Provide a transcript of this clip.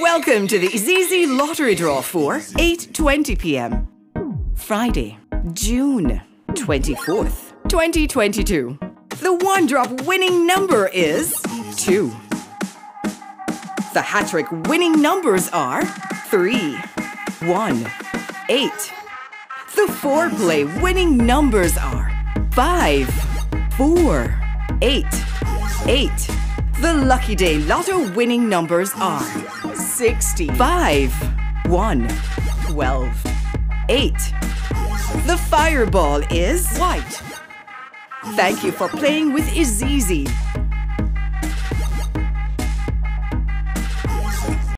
Welcome to the Easy Lottery Draw for 8:20 p.m. Friday, June 24th, 2022. The one drop winning number is 2. The hat trick winning numbers are 3, 1, 8. The four play winning numbers are 5, 4, 8, 8. The Lucky Day Lotto winning numbers are 65, 1, 12, 8. The fireball is white. Thank you for playing with IZIZZI.